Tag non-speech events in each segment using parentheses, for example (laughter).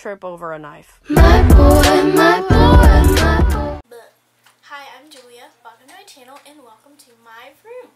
trip over a knife. My boy, my boy, my boy. Hi, I'm Julia. Welcome to my channel and welcome to my room.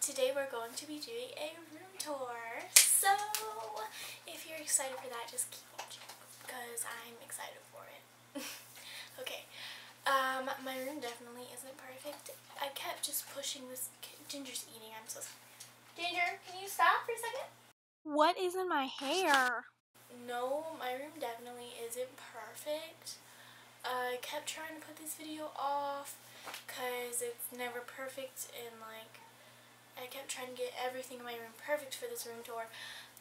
Today we're going to be doing a room tour. So, if you're excited for that, just keep watching because I'm excited for it. (laughs) okay. Um, my room definitely isn't perfect. I kept just pushing this. Ginger's eating. I'm so sorry. Ginger, can you stop for a second? What is in my hair? No, my room definitely isn't perfect. I kept trying to put this video off because it's never perfect and like I kept trying to get everything in my room perfect for this room tour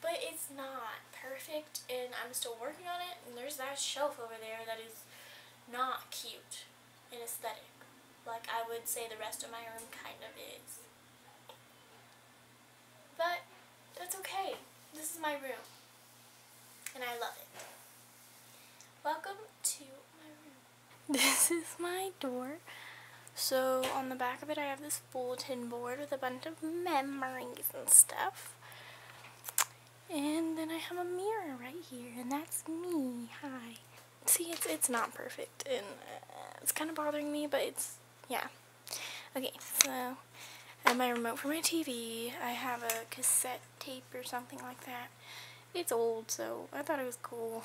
but it's not perfect and I'm still working on it and there's that shelf over there that is not cute and aesthetic like I would say the rest of my room kind of is. But that's okay. This is my room and I love it. Welcome to my room. (laughs) This is my door. So on the back of it I have this bulletin board with a bunch of memories and stuff. And then I have a mirror right here and that's me. Hi. See, it's it's not perfect and uh, it's kind of bothering me, but it's yeah. Okay, so I have my remote for my TV. I have a cassette tape or something like that. It's old, so I thought it was cool.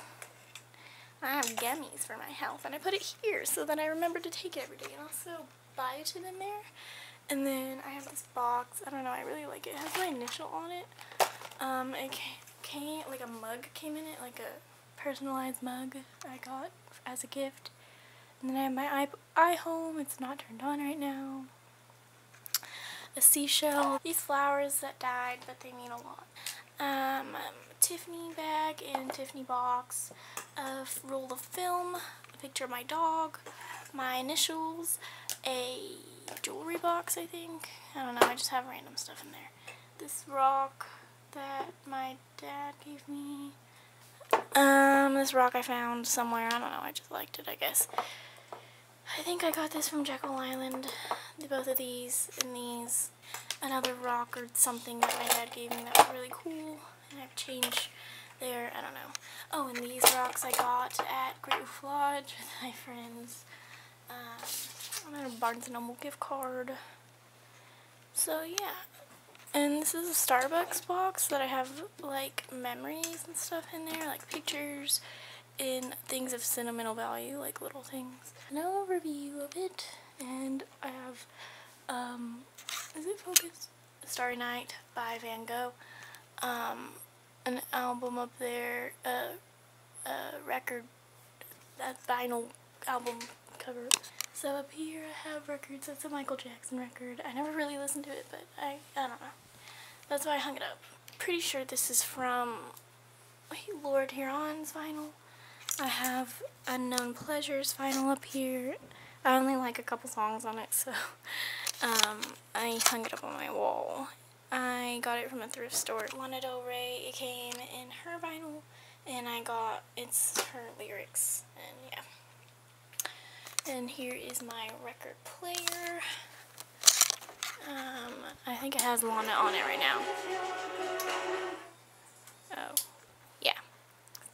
I have gummies for my health, and I put it here so that I remember to take it every day. And also biotin in there. And then I have this box. I don't know, I really like it. It has my initial on it. Um, it came, like a mug came in it, like a personalized mug I got as a gift. And then I have my iHome. It's not turned on right now. A seashell. These flowers that died, but they mean a lot um, Tiffany bag and Tiffany box, a roll of film, a picture of my dog, my initials, a jewelry box I think. I don't know, I just have random stuff in there. This rock that my dad gave me. Um, this rock I found somewhere, I don't know, I just liked it I guess. I think I got this from Jekyll Island, both of these and these another rock or something that my dad gave me that was really cool. And I've changed there, I don't know. Oh, and these rocks I got at Great Wolf Lodge with my friends. Um, I got a Barnes & Noble gift card. So, yeah. And this is a Starbucks box that I have, like, memories and stuff in there, like pictures and things of sentimental value, like little things. No review of it, and I have, um, is it focused? Starry Night by Van Gogh. Um, an album up there, a, a record, that vinyl album cover. So up here I have records. That's a Michael Jackson record. I never really listened to it, but I, I don't know. That's why I hung it up. Pretty sure this is from Lord Huron's vinyl. I have Unknown Pleasures vinyl up here. I only like a couple songs on it, so (laughs) um, I hung it up on my wall. I got it from a thrift store. Lana Del Rey, it came in her vinyl, and I got, it's her lyrics, and yeah. And here is my record player. Um, I think it has Lana on it right now. Oh, yeah.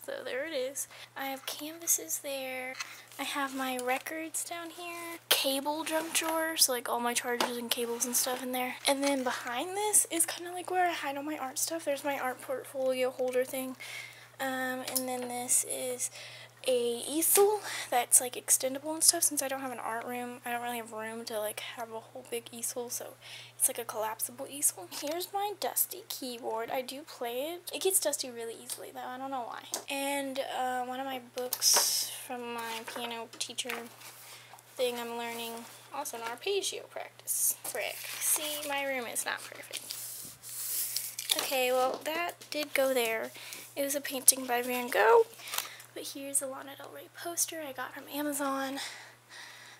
So there it is. I have canvases there. I have my records down here, cable junk drawer, so like all my chargers and cables and stuff in there. And then behind this is kind of like where I hide all my art stuff. There's my art portfolio holder thing. Um, and then this is a easel that's like extendable and stuff since I don't have an art room. I don't really have room to like have a whole big easel so it's like a collapsible easel. Here's my dusty keyboard. I do play it. It gets dusty really easily though. I don't know why. And uh, one of my books from my piano teacher thing I'm learning. Also an arpeggio practice. Frick. See, my room is not perfect. Okay, well that did go there. It was a painting by Van Gogh. But here's a Lana Del Rey poster I got from Amazon.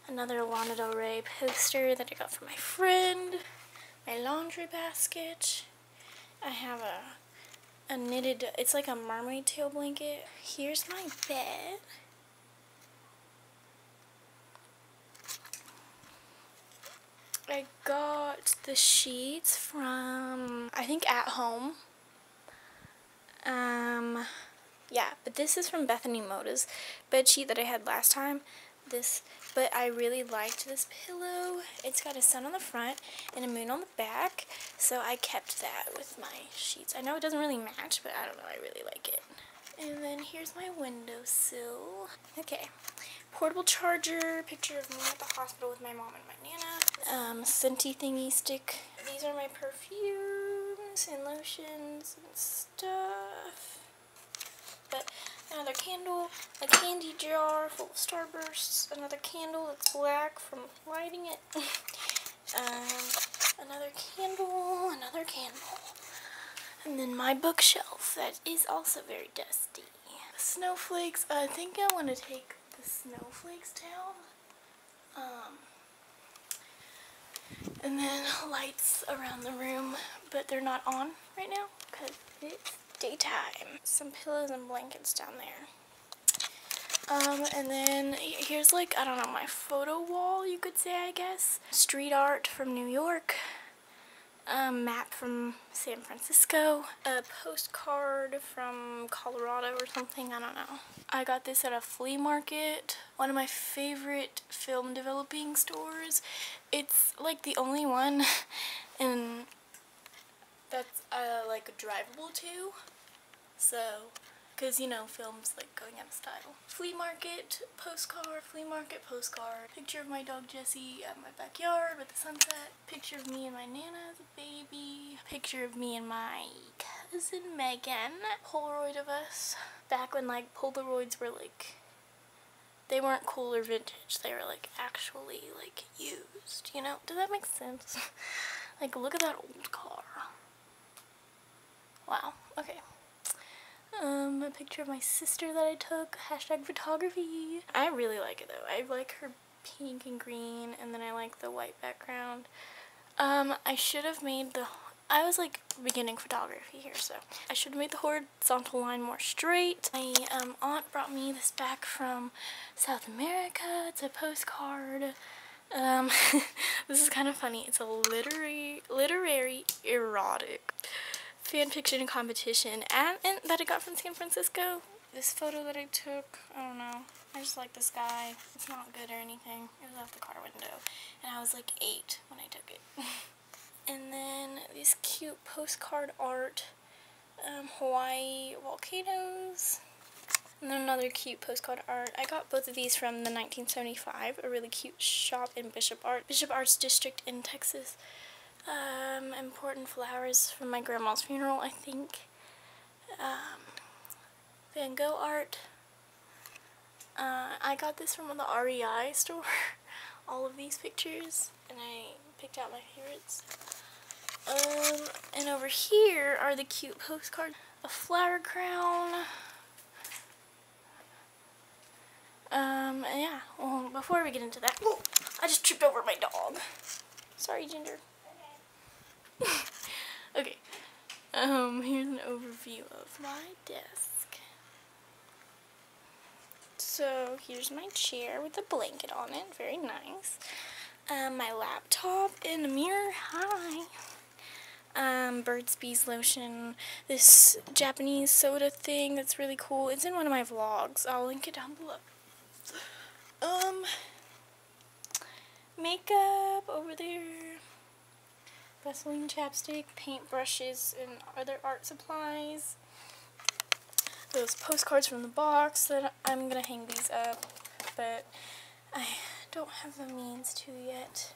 Another Lana Del Rey poster that I got from my friend. My laundry basket. I have a, a knitted, it's like a mermaid tail blanket. Here's my bed. I got the sheets from, I think, At Home. Um, Yeah, but this is from Bethany Mota's bed sheet that I had last time. This, but I really liked this pillow. It's got a sun on the front and a moon on the back, so I kept that with my sheets. I know it doesn't really match, but I don't know, I really like it. And then here's my windowsill. Okay, portable charger, picture of me at the hospital with my mom and my nana. Um, scenty thingy stick. These are my perfumes and lotions and stuff. But another candle, a candy jar full of starbursts, another candle that's black from lighting it. (laughs) um, another candle, another candle. And then my bookshelf that is also very dusty. Snowflakes, I think I want to take the snowflakes down. Um, and then lights around the room, but they're not on right now because it's daytime. Some pillows and blankets down there. Um, and then here's like, I don't know, my photo wall, you could say, I guess. Street art from New York. A map from San Francisco. A postcard from Colorado or something, I don't know. I got this at a flea market. One of my favorite film developing stores. It's like the only one (laughs) in that's uh, like a drivable too. So, because you know, film's like going out of style. Flea market postcard, flea market postcard. Picture of my dog Jessie at my backyard with the sunset. Picture of me and my nana as a baby. Picture of me and my cousin Megan. Polaroid of us. Back when like Polaroids were like they weren't cool or vintage. They were like actually like used, you know? Does that make sense? (laughs) like look at that old car. Wow, okay. Um, a picture of my sister that I took, hashtag photography. I really like it though. I like her pink and green and then I like the white background. Um, I should have made the, I was like beginning photography here, so I should have made the horizontal line more straight. My um, aunt brought me this back from South America. It's a postcard. Um, (laughs) this is kind of funny. It's a literary, literary erotic fan fiction competition and, and that I got from San Francisco. This photo that I took, I don't know. I just like this guy. It's not good or anything. It was out the car window. And I was like eight when I took it. (laughs) and then this cute postcard art. Um, Hawaii volcanoes. And then another cute postcard art. I got both of these from the 1975, a really cute shop in Bishop Art, Bishop Arts District in Texas. Um, important flowers from my grandma's funeral, I think. Um, Van Gogh art. Uh, I got this from the REI (laughs) store, all of these pictures, and I picked out my favorites. Um, and over here are the cute postcards. A flower crown. Um, yeah, well, before we get into that, I just tripped over my dog. Sorry, Ginger. (laughs) okay, um, here's an overview of my desk. So, here's my chair with a blanket on it, very nice. Um, my laptop and a mirror, hi um, Burt's Bees lotion, this Japanese soda thing that's really cool. It's in one of my vlogs. I'll link it down below. Um, makeup over there. Vaseline chapstick, paint brushes, and other art supplies. Those postcards from the box that I'm going to hang these up, but I don't have the means to yet.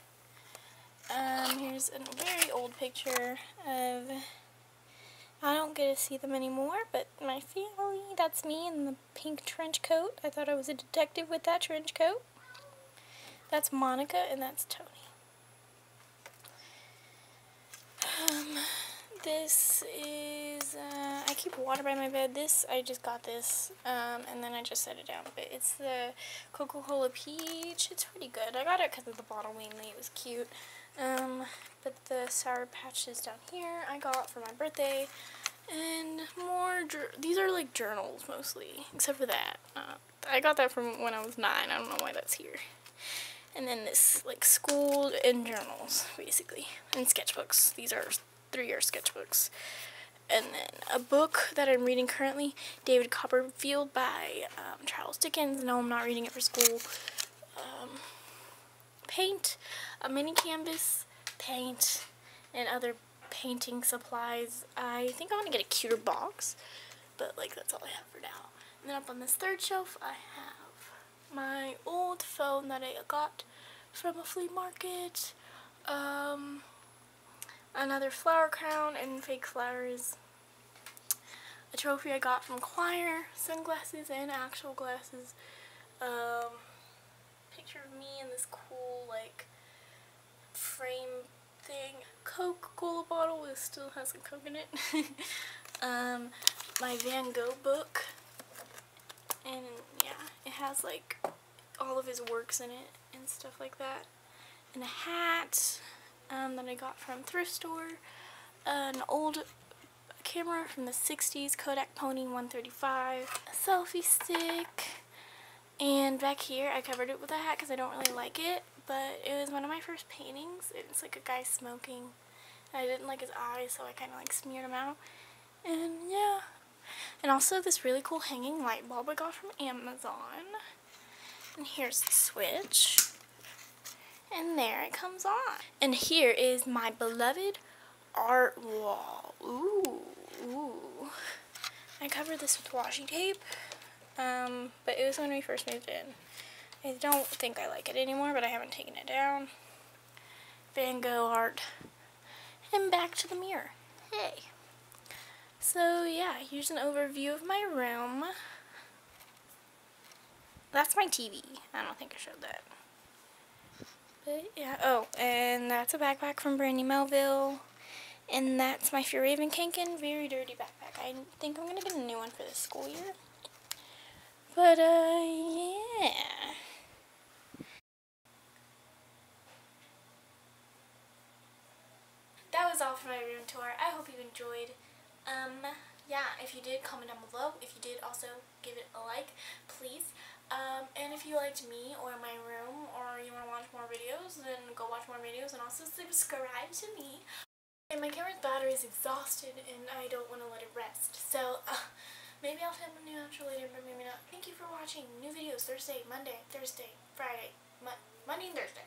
Um, here's a very old picture of, I don't get to see them anymore, but my family, that's me in the pink trench coat. I thought I was a detective with that trench coat. That's Monica, and that's Tony. Um, this is, uh, I keep water by my bed. This, I just got this, um, and then I just set it down. But it's the Coca-Cola Peach. It's pretty good. I got it because of the bottle mainly. It was cute. Um, but the Sour Patches down here I got for my birthday. And more, these are like journals mostly, except for that. Uh, I got that from when I was nine. I don't know why that's here. And then this, like, school and journals, basically. And sketchbooks. These are three-year sketchbooks. and then a book that I'm reading currently, David Copperfield by um, Charles Dickens. No, I'm not reading it for school. Um, paint, a mini canvas, paint, and other painting supplies. I think I want to get a cuter box, but like that's all I have for now. And then up on this third shelf, I have my old phone that I got from a flea market. Um, another flower crown and fake flowers. A trophy I got from choir, sunglasses and actual glasses. Um, picture of me in this cool like frame thing. Coca-Cola bottle it still has some Coke in it. (laughs) um, my Van Gogh book. And yeah, it has like all of his works in it and stuff like that. And a hat um, that I got from thrift store. An old camera from the 60s, Kodak Pony 135. A selfie stick. And back here, I covered it with a hat because I don't really like it. But it was one of my first paintings. It's like a guy smoking. I didn't like his eyes, so I kind of like smeared them out. And yeah. And also this really cool hanging light bulb I got from Amazon. And here's the switch. And there it comes on. And here is my beloved art wall. Ooh, ooh. I covered this with washi tape, um, but it was when we first moved in. I don't think I like it anymore, but I haven't taken it down. Van Gogh art. And back to the mirror. Hey. So yeah, here's an overview of my room. That's my TV. I don't think I showed that. But yeah, oh, and that's a backpack from Brandy Melville. And that's my Fjällräven Kanken very dirty backpack. I think I'm going to get a new one for this school year. But, uh, yeah. That was all for my room tour. I hope you enjoyed. Um, yeah, if you did, comment down below. If you did, also give it a like, please. Um, and if you liked me or my room or you want to watch more videos, then go watch more videos and also subscribe to me. And my camera's battery is exhausted and I don't want to let it rest. So, uh, maybe I'll film a new outro later, but maybe not. Thank you for watching. New videos Thursday, Monday, Thursday, Friday, Mo Monday and Thursday.